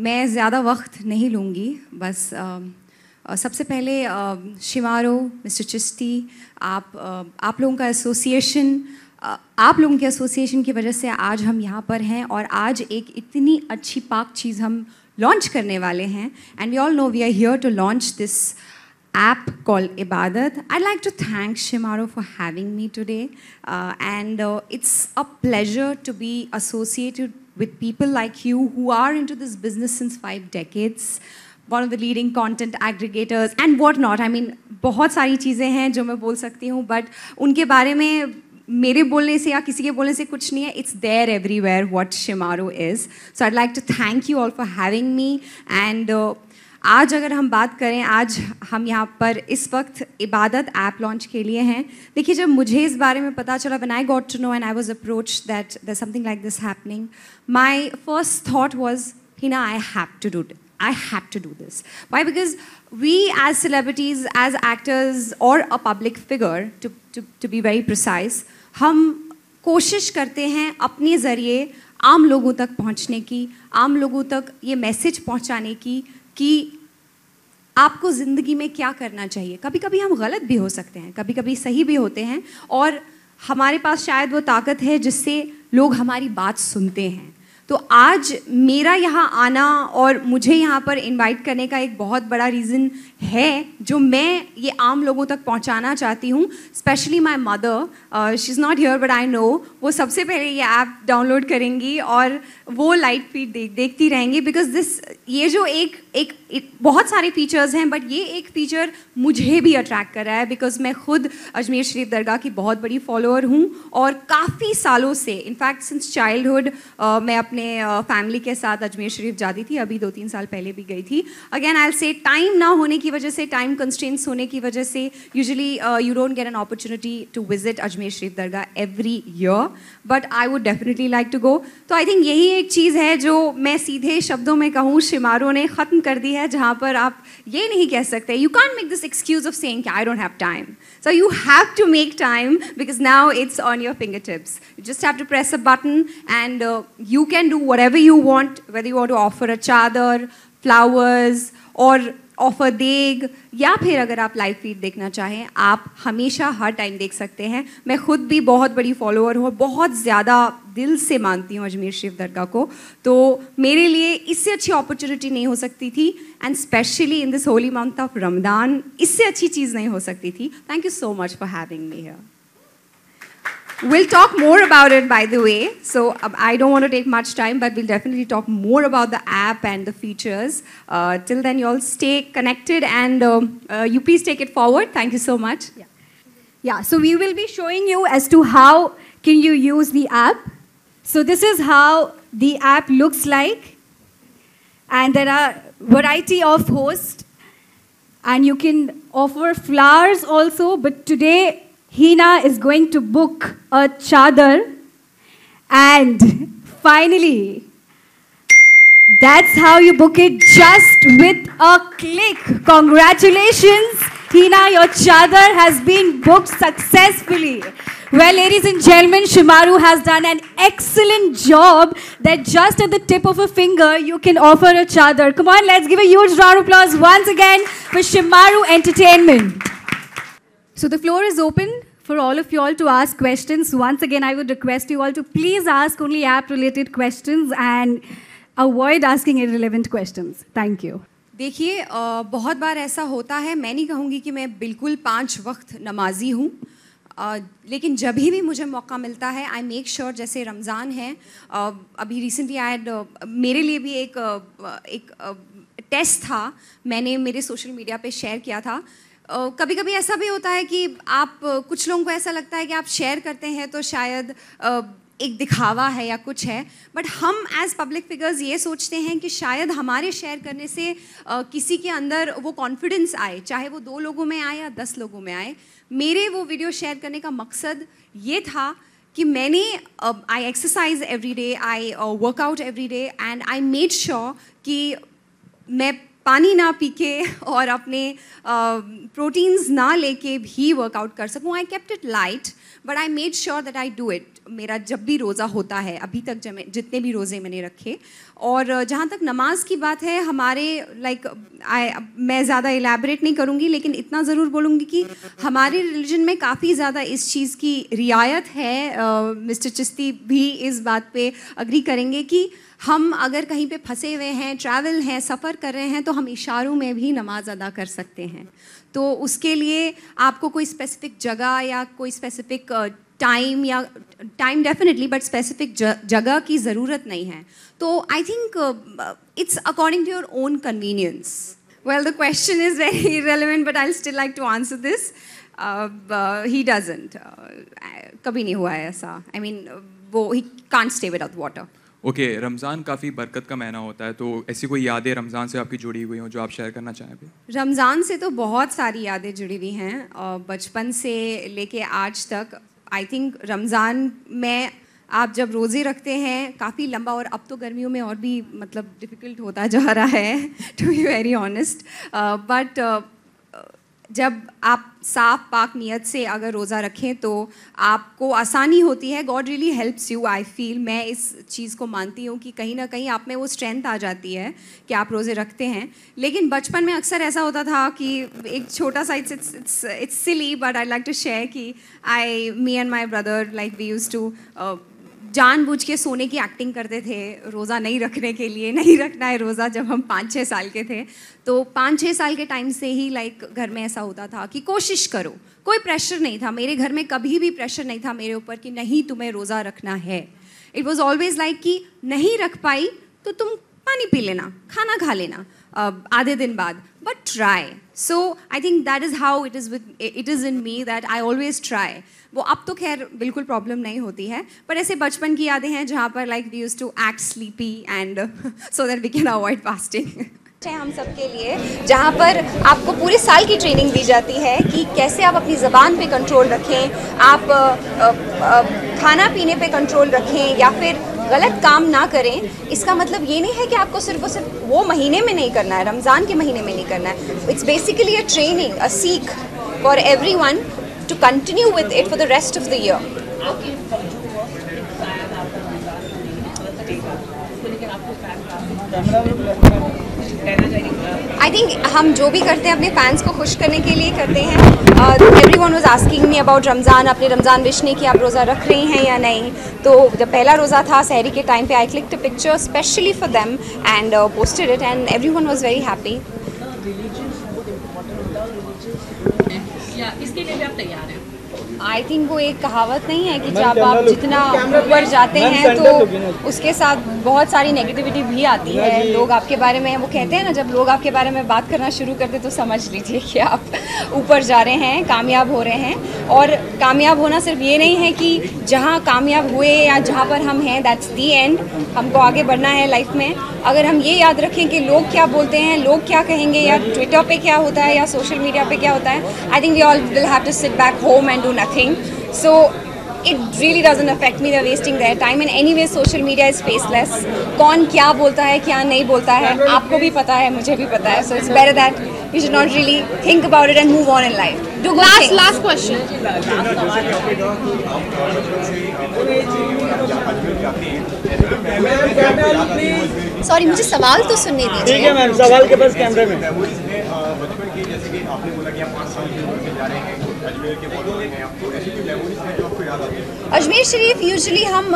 मैं ज़्यादा वक्त नहीं लूँगी, बस सबसे पहले शिमारो मिस्टर चिश्ती, आप आप लोगों का एसोसिएशन आप लोगों के एसोसिएशन की वजह से आज हम यहाँ पर हैं और आज एक इतनी अच्छी पाक चीज़ हम लॉन्च करने वाले हैं। And we all know we are here to launch this app called Ibadat. I'd like to thank Shimaro for having me today. Uh, and uh, it's a pleasure to be associated with people like you who are into this business since five decades. One of the leading content aggregators and what not. I mean, बहुत सारी चीज़ें हैं जो मैं बोल सकती हूँ but उनके बारे में मेरे बोलने से या किसी के बोलने से कुछ नहीं है it's there everywhere what Shemaroo is so I like to thank you all for having me and आज अगर हम बात करें आज हम यहाँ पर इस वक्त इबादत ऐप लॉन्च के लिए हैं देखिए जब मुझे इस बारे में पता चला when I got to know and I was approach that the something like this happening my first thought was ही ना I have to do I had to do this. Why? Because we as celebrities, as actors, or a public figure, to, to, to be very precise, हम कोशिश करते हैं अपने ज़रिए आम लोगों तक पहुँचने की आम लोगों तक ये मैसेज पहुँचाने की कि आपको ज़िंदगी में क्या करना चाहिए? कभी कभी हम गलत भी हो सकते हैं कभी कभी सही भी होते हैं और हमारे पास शायद वो ताकत है जिससे लोग हमारी बात सुनते हैं। तो आज मेरा यहाँ आना और मुझे यहाँ पर इनवाइट करने का एक बहुत बड़ा रीज़न है जो मैं ये आम लोगों तक पहुँचाना चाहती हूँ specially my mother she is not here but I know वो सबसे पहले ये ऐप डाउनलोड करेंगी और वो लाइट फ़ीड देख देखती रहेंगी बिकॉज़ दिस ये जो एक एक, एक बहुत सारे फीचर्स हैं बट ये एक फ़ीचर मुझे भी अट्रैक्ट कर रहा है बिकॉज़ मैं खुद अजमेर शरीफ दरगाह की बहुत बड़ी फॉलोअर हूँ और काफ़ी सालों से इनफैक्ट सिंस चाइल्डहुड मैं अपने फैमिली uh, के साथ अजमेर शरीफ जाती थी। अभी दो तीन साल पहले भी गई थी। अगेन आई से टाइम ना होने की वजह से टाइम कंस्टेंट्स होने की वजह से usually you don't get an opportunity to visit Ajmer Sharif Dargah every year but I would definitely like to go तो आई थिंक यही एक चीज़ है जो मैं सीधे शब्दों में कहूँ, शिमारो ने ख़त्म कर दी है, जहाँ पर आप ये नहीं कह सकते you can make this excuse of saying I don't have time so you have to make time because now it's on your finger tips just have to press a button and you can do whatever you want whether you want to offer a chadar flowers और offer देग, या फिर अगर आप live feed देखना चाहें, आप हमेशा हर टाइम देख सकते हैं। मैं खुद भी बहुत बड़ी फॉलोअर हूँ बहुत ज़्यादा दिल से मानती हूँ अजमेर शिव दरगाह को। तो मेरे लिए इससे अच्छी अपॉर्चुनिटी नहीं हो सकती थी and specially in this holy month of Ramadan इससे अच्छी चीज़ नहीं हो सकती थी। Thank you so much for having me here We'll talk more about it, by the way. So um, I don't want to take much time, but we'll definitely talk more about the app and the features. Uh, till then, you all stay connected, and um, uh, you please take it forward. Thank you so much. Yeah. yeah. So we will be showing you as to how can you use the app. So this is how the app looks like, and there are variety of hosts, and you can offer flowers also. But today Hina is going to book a chadar. And finally, that's how you book it just with a click. Congratulations, Hina, your chadar has been booked successfully. Well, ladies and gentlemen, Shimaru has done an excellent job that just at the tip of a finger, you can offer a chadar. Come on, let's give a huge round of applause once again for Shimaru Entertainment. So the floor is open for all of you all to ask questions. Once again, I would request you all to please ask only app-related questions and avoid asking irrelevant questions. Thank you. देखिए बहुत बार ऐसा होता है मैं नहीं कहूँगी कि मैं बिल्कुल पाँच वक्त नमाजी हूँ लेकिन जब भी मुझे मौका मिलता है आई मेक श्योर जैसे रमज़ान है अभी रिसेंटली आई मेरे लिए भी एक एक टेस्ट था मैंने मेरे सोशल मीडिया पे शेयर किया था कभी कभी ऐसा भी होता है कि आप, कुछ लोगों को ऐसा लगता है कि आप शेयर करते हैं तो शायद एक दिखावा है या कुछ है। बट हम एज पब्लिक फिगर्स ये सोचते हैं कि शायद हमारे शेयर करने से किसी के अंदर वो कॉन्फिडेंस आए, चाहे वो दो लोगों में आए या दस लोगों में आए। मेरे वो वीडियो शेयर करने का मकसद ये था कि मैंने I exercise every day I workout every day and I made sure कि मैं पानी ना पी के और अपने प्रोटीन्स uh, ना लेके भी वर्कआउट कर सकूँ। I kept it light but I made sure that I do it मेरा जब भी रोज़ा होता है अभी तक जब जितने भी रोज़े मैंने रखे और जहाँ तक नमाज़ की बात है हमारे लाइक like, आई मैं ज़्यादा इलेबरेट नहीं करूँगी लेकिन इतना ज़रूर बोलूँगी कि हमारे रिलीजन में काफ़ी ज़्यादा इस चीज़ की रियायत है। मिस्टर uh, चिश्ती भी इस बात पे अग्री करेंगे कि हम अगर कहीं पे फंसे हुए हैं ट्रैवल हैं सफ़र कर रहे हैं तो हम इशारों में भी नमाज़ अदा कर सकते हैं। तो उसके लिए आपको कोई स्पेसिफिक जगह या कोई स्पेसिफिक टाइम या टाइम डेफिनेटली बट स्पेसिफिक जगह की ज़रूरत नहीं है। तो I think it's according to your own convenience well the question is very relevant but I still like to answer this he doesn't कभी नहीं हुआ है ऐसा। आई मीन वो he can't stay without water okay okay, Ramzan काफ़ी बरकत का महीना होता है तो ऐसी कोई यादें रमज़ान से आपकी जुड़ी हुई हों जो आप शेयर करना चाहें भी रमज़ान से तो बहुत सारी यादें जुड़ी हुई हैं बचपन से लेके आज तक। आई थिंक रमज़ान में आप जब रोज़े रखते हैं काफ़ी लंबा और अब तो गर्मियों में और भी मतलब डिफ़िकल्ट होता जा रहा है to be very honest but जब आप साफ़ पाक नियत से अगर रोज़ा रखें तो आपको आसानी होती है। God really helps you I feel मैं इस चीज़ को मानती हूँ कि कहीं ना कहीं आप में वो स्ट्रेंथ आ जाती है कि आप रोज़े रखते हैं। लेकिन बचपन में अक्सर ऐसा होता था कि एक छोटा सा it's it's it's silly but I like to share कि I me and my brother like we use to जानबूझ के सोने की एक्टिंग करते थे, रोज़ा नहीं रखने के लिए, नहीं रखना है रोज़ा जब हम पाँच छः साल के थे। तो पाँच छः साल के टाइम से ही लाइक घर में ऐसा होता था कि कोशिश करो, कोई प्रेशर नहीं था। मेरे घर में कभी भी प्रेशर नहीं था मेरे ऊपर कि नहीं तुम्हें रोज़ा रखना है। इट वॉज़ ऑलवेज लाइक कि नहीं रख पाई तो तुम पानी पी लेना खाना खा लेना आधे दिन बाद but try so I think that is how it is with it is in me that I always try वो अब तो खैर बिल्कुल प्रॉब्लम नहीं होती है पर ऐसे बचपन की यादें हैं जहाँ पर like we use to act sleepy and so that we can avoid fasting है हम सबके लिए जहाँ पर आपको पूरे साल की ट्रेनिंग दी जाती है कि कैसे आप अपनी ज़बान पे कंट्रोल रखें आप आ, आ, आ, खाना पीने पे कंट्रोल रखें या फिर गलत काम ना करें, इसका मतलब ये नहीं है कि आपको सिर्फ़ और सिर्फ़ वो महीने में नहीं करना है, रमज़ान के महीने में नहीं करना है it's basically a training a सीख for everyone to continue with it for the rest of the year. I think हम जो भी करते हैं अपने फैंस को खुश करने के लिए करते हैं। Everyone was asking me about Ramzan अपने रमज़ान विश ने कि आप रोज़ा रख रही हैं या नहीं? तो जब पहला रोज़ा था सहरी के टाइम पे I click a picture specially for them and posted it and everyone was very happy इसके लिए भी आप तैयार हैं। आई थिंक वो एक कहावत नहीं है कि जब आप जितना ऊपर जाते हैं तो उसके साथ बहुत सारी नेगेटिविटी भी आती है। लोग आपके बारे में वो कहते हैं ना जब लोग आपके बारे में बात करना शुरू करते तो समझ लीजिए कि आप ऊपर जा रहे हैं कामयाब हो रहे हैं। और कामयाब होना सिर्फ़ ये नहीं है कि जहाँ कामयाब हुए या जहाँ पर हम हैं दैट्स दी एंड हमको आगे बढ़ना है लाइफ में। अगर हम ये याद रखें कि लोग क्या बोलते हैं लोग क्या कहेंगे या ट्विटर पे क्या होता है या सोशल मीडिया पे क्या होता है I think we all will have to sit back home and do nothing so it really doesn't affect me they're wasting their time and anyway social media is faceless कौन क्या बोलता है क्या नहीं बोलता है आपको भी पता है मुझे भी पता है so it's better that you should not really think about it and move on in life do good last things. last question sorry मुझे सवाल तो सुनने दीजिए ठीक है मैम सवाल के पास कैमरे में बचपन की जैसे कि आपने बोला कि आप पाँच साल की जा रहे हैं अजमेर के हैं आपको ऐसी कोई मेमोरीज हैं जो आपको याद आती है अजमेर शरीफ यूजुअली हम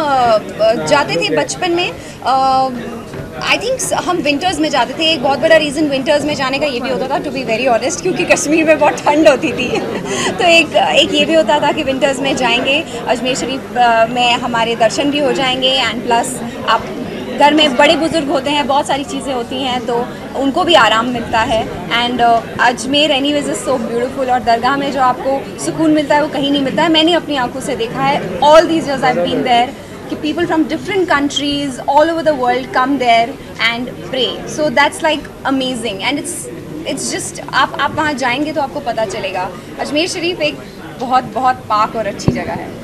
जाते थे बचपन में। आई थिंक हम विंटर्स में जाते थे। एक बहुत बड़ा रीज़न विंटर्स में जाने का ये भी होता था टू बी वेरी ऑनेस्ट क्योंकि कश्मीर में बहुत ठंड होती थी। तो एक एक ये भी होता था कि विंटर्स में जाएँगे। अजमेर शरीफ में हमारे दर्शन भी हो जाएँगे एंड प्लस आप घर में बड़े बुज़ुर्ग होते हैं बहुत सारी चीज़ें होती हैं तो उनको भी आराम मिलता है। And uh, Ajmer anyways is so beautiful और दरगाह में जो आपको सुकून मिलता है वो कहीं नहीं मिलता है। मैंने अपनी आँखों से देखा है। All these years I been there कि people from different countries all over the world come there and pray so that's like amazing and it's it's just आप आप वहाँ जाएँगे तो आपको पता चलेगा। अजमेर शरीफ एक बहुत बहुत पाक और अच्छी जगह है।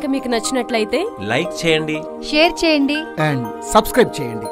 గనుక మీకు నచ్చినట్లయితే లైక్ చేయండి. షేర్ చేయండి. అండ్ సబ్స్క్రైబ్ చేయండి.